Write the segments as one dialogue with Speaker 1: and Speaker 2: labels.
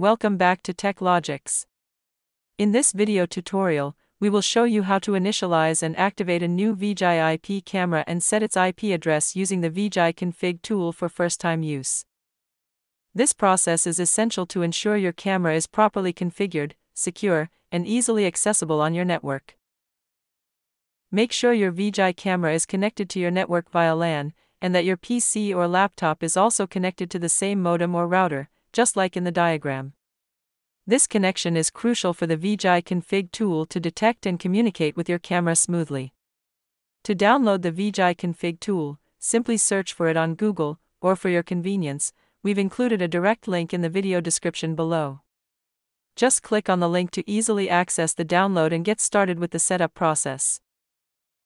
Speaker 1: Welcome back to TechLogics. In this video tutorial, we will show you how to initialize and activate a new VIGI IP camera and set its IP address using the VIGI config tool for first-time use. This process is essential to ensure your camera is properly configured, secure, and easily accessible on your network. Make sure your VIGI camera is connected to your network via LAN, and that your PC or laptop is also connected to the same modem or router, just like in the diagram. This connection is crucial for the VIGI config tool to detect and communicate with your camera smoothly. To download the VIGI config tool, simply search for it on Google, or for your convenience, we've included a direct link in the video description below. Just click on the link to easily access the download and get started with the setup process.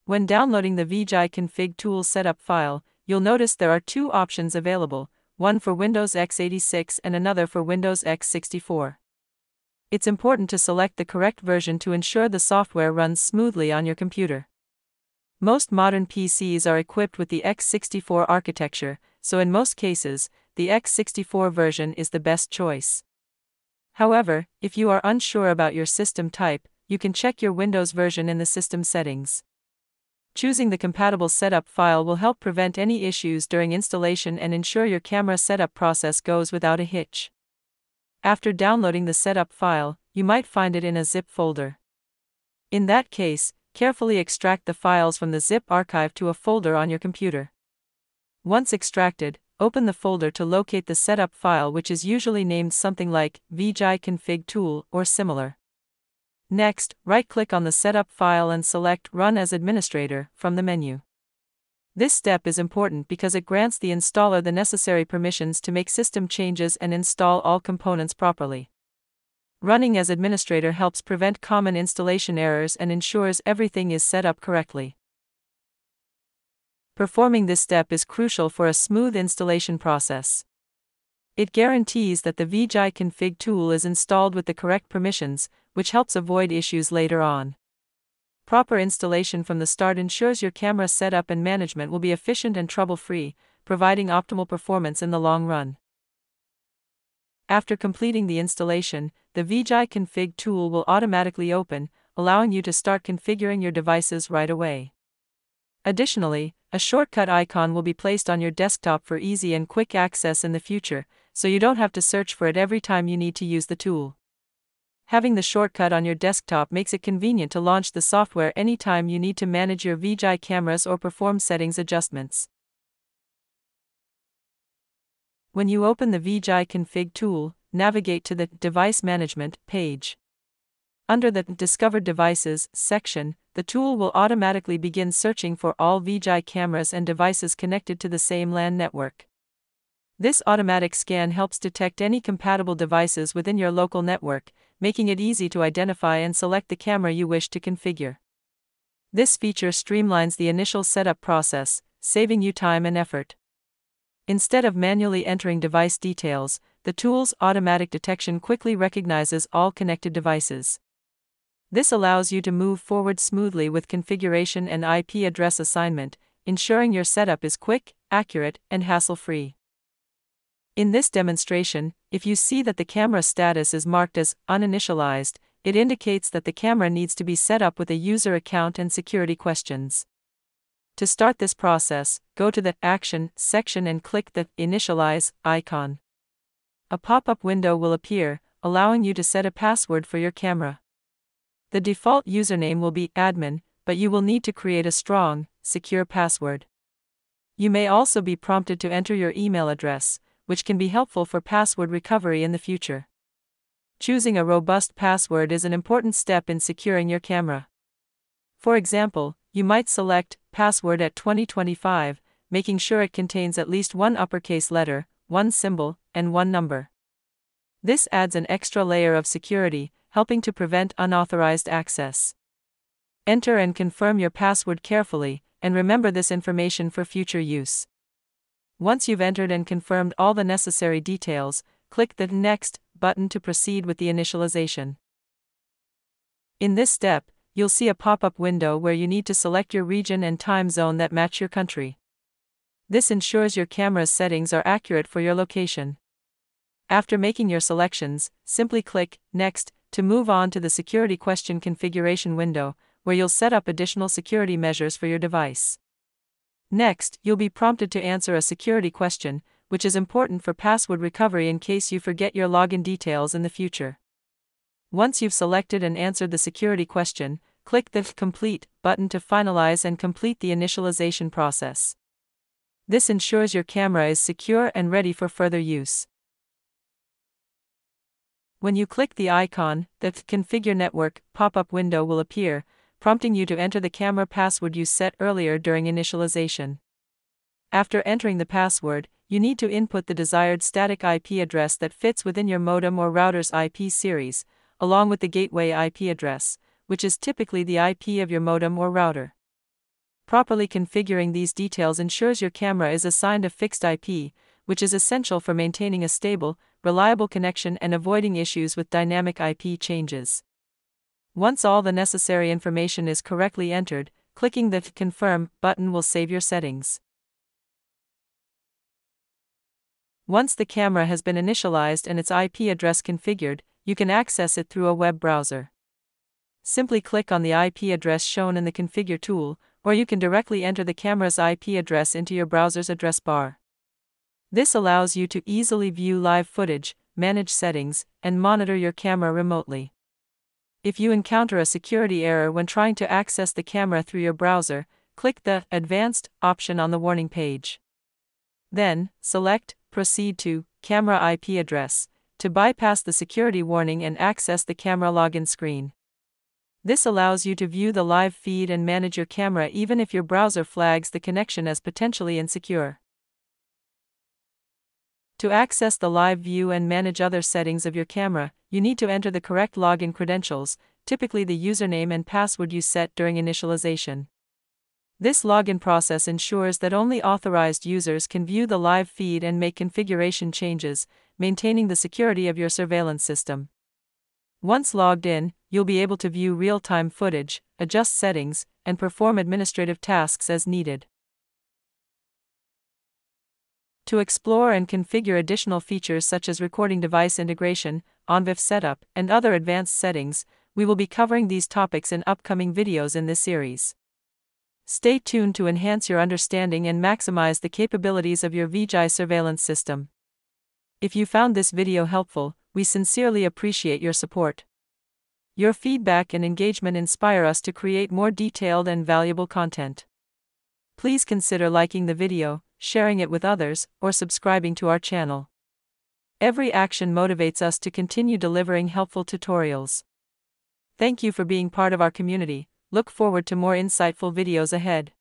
Speaker 1: When downloading the VIGI config tool setup file, you'll notice there are two options available one for Windows x86 and another for Windows x64. It's important to select the correct version to ensure the software runs smoothly on your computer. Most modern PCs are equipped with the x64 architecture, so in most cases, the x64 version is the best choice. However, if you are unsure about your system type, you can check your Windows version in the system settings. Choosing the compatible setup file will help prevent any issues during installation and ensure your camera setup process goes without a hitch. After downloading the setup file, you might find it in a zip folder. In that case, carefully extract the files from the zip archive to a folder on your computer. Once extracted, open the folder to locate the setup file, which is usually named something like VIGI config tool or similar. Next, right click on the setup file and select Run as Administrator from the menu. This step is important because it grants the installer the necessary permissions to make system changes and install all components properly. Running as administrator helps prevent common installation errors and ensures everything is set up correctly. Performing this step is crucial for a smooth installation process. It guarantees that the VIGI config tool is installed with the correct permissions, which helps avoid issues later on. Proper installation from the start ensures your camera setup and management will be efficient and trouble free, providing optimal performance in the long run. After completing the installation, the VIGI config tool will automatically open, allowing you to start configuring your devices right away. Additionally, a shortcut icon will be placed on your desktop for easy and quick access in the future, so you don't have to search for it every time you need to use the tool. Having the shortcut on your desktop makes it convenient to launch the software anytime you need to manage your VIGI cameras or perform settings adjustments. When you open the VIGI config tool, navigate to the Device Management page. Under the Discovered Devices section, the tool will automatically begin searching for all VIGI cameras and devices connected to the same LAN network. This automatic scan helps detect any compatible devices within your local network, making it easy to identify and select the camera you wish to configure. This feature streamlines the initial setup process, saving you time and effort. Instead of manually entering device details, the tool's automatic detection quickly recognizes all connected devices. This allows you to move forward smoothly with configuration and IP address assignment, ensuring your setup is quick, accurate, and hassle free. In this demonstration, if you see that the camera status is marked as uninitialized, it indicates that the camera needs to be set up with a user account and security questions. To start this process, go to the Action section and click the Initialize icon. A pop up window will appear, allowing you to set a password for your camera. The default username will be admin, but you will need to create a strong, secure password. You may also be prompted to enter your email address, which can be helpful for password recovery in the future. Choosing a robust password is an important step in securing your camera. For example, you might select Password at 2025, making sure it contains at least one uppercase letter, one symbol, and one number. This adds an extra layer of security, helping to prevent unauthorized access. Enter and confirm your password carefully, and remember this information for future use. Once you've entered and confirmed all the necessary details, click the Next button to proceed with the initialization. In this step, you'll see a pop up window where you need to select your region and time zone that match your country. This ensures your camera's settings are accurate for your location. After making your selections, simply click Next to move on to the Security Question Configuration window, where you'll set up additional security measures for your device. Next, you'll be prompted to answer a security question, which is important for password recovery in case you forget your login details in the future. Once you've selected and answered the security question, click the Complete button to finalize and complete the initialization process. This ensures your camera is secure and ready for further use. When you click the icon, the Configure Network pop up window will appear, prompting you to enter the camera password you set earlier during initialization. After entering the password, you need to input the desired static IP address that fits within your modem or router's IP series, along with the gateway IP address, which is typically the IP of your modem or router. Properly configuring these details ensures your camera is assigned a fixed IP, which is essential for maintaining a stable, reliable connection and avoiding issues with dynamic IP changes. Once all the necessary information is correctly entered, clicking the Confirm button will save your settings. Once the camera has been initialized and its IP address configured, you can access it through a web browser. Simply click on the IP address shown in the Configure tool, or you can directly enter the camera's IP address into your browser's address bar. This allows you to easily view live footage, manage settings, and monitor your camera remotely. If you encounter a security error when trying to access the camera through your browser, click the Advanced option on the warning page. Then, select Proceed to Camera IP address to bypass the security warning and access the camera login screen. This allows you to view the live feed and manage your camera even if your browser flags the connection as potentially insecure. To access the live view and manage other settings of your camera, you need to enter the correct login credentials, typically the username and password you set during initialization. This login process ensures that only authorized users can view the live feed and make configuration changes, maintaining the security of your surveillance system. Once logged in, you'll be able to view real time footage, adjust settings, and perform administrative tasks as needed. To explore and configure additional features such as recording device integration, ONVIF setup, and other advanced settings, we will be covering these topics in upcoming videos in this series. Stay tuned to enhance your understanding and maximize the capabilities of your VIGI surveillance system. If you found this video helpful, we sincerely appreciate your support. Your feedback and engagement inspire us to create more detailed and valuable content. Please consider liking the video, sharing it with others, or subscribing to our channel. Every action motivates us to continue delivering helpful tutorials. Thank you for being part of our community. Look forward to more insightful videos ahead.